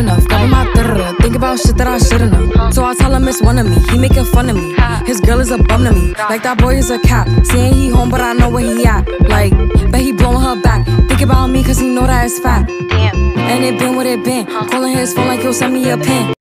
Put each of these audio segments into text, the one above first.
enough. Grabbing my Think about shit that I shouldn't know. So I tell him it's one of me. He making fun of me. His girl is a bum to me. Like that boy is a cat. Saying he home, but I know where he at. Like, bet he blowing her back. Think about me, cause he know that it's fat. And it been what it been. Calling his phone like he'll send me a pin.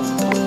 Bye.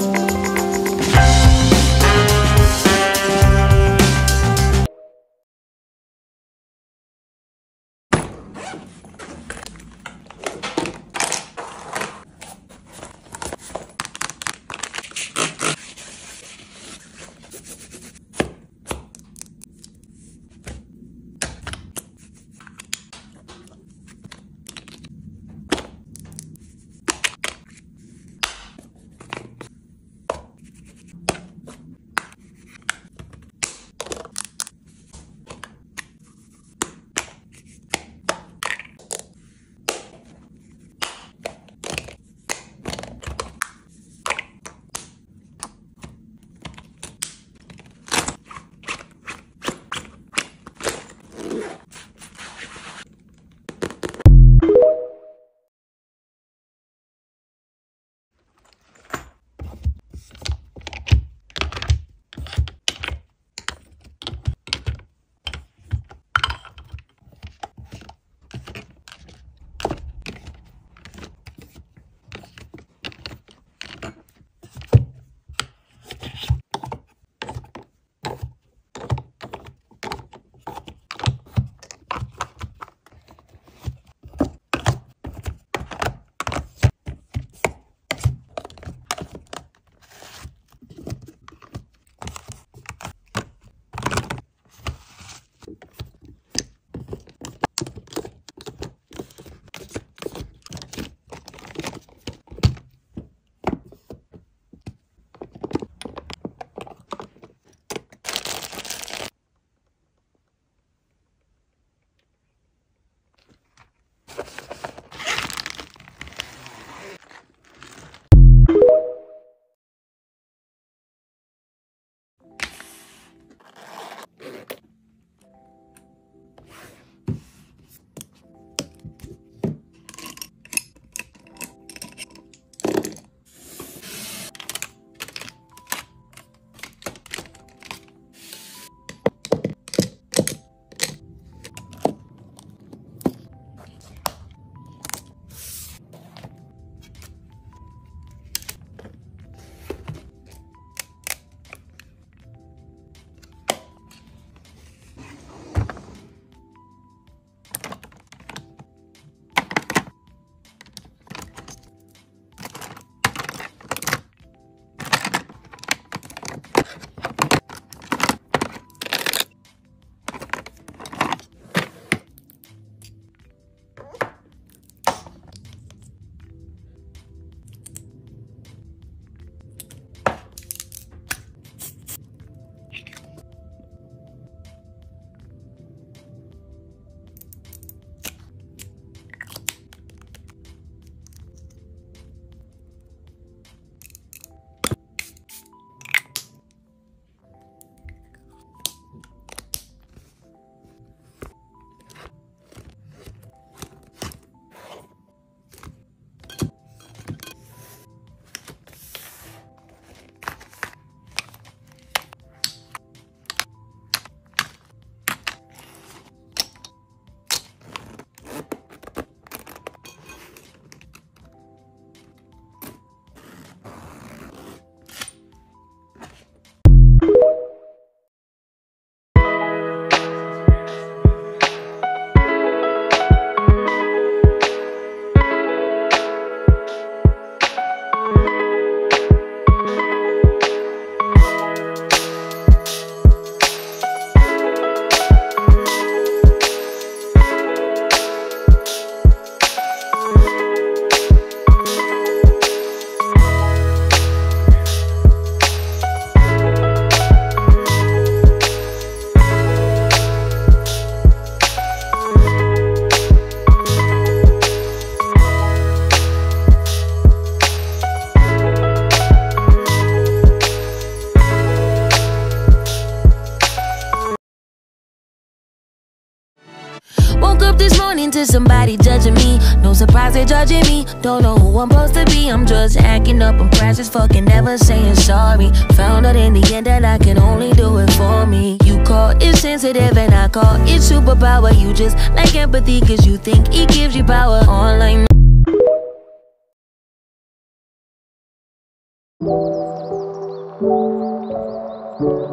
Morning to somebody judging me. No surprise they're judging me. Don't know who I'm supposed to be. I'm just acting up. I'm precious, fucking never saying sorry. Found out in the end that I can only do it for me. You call it sensitive and I call it superpower. You just like empathy cause you think it gives you power. Know. Thank you.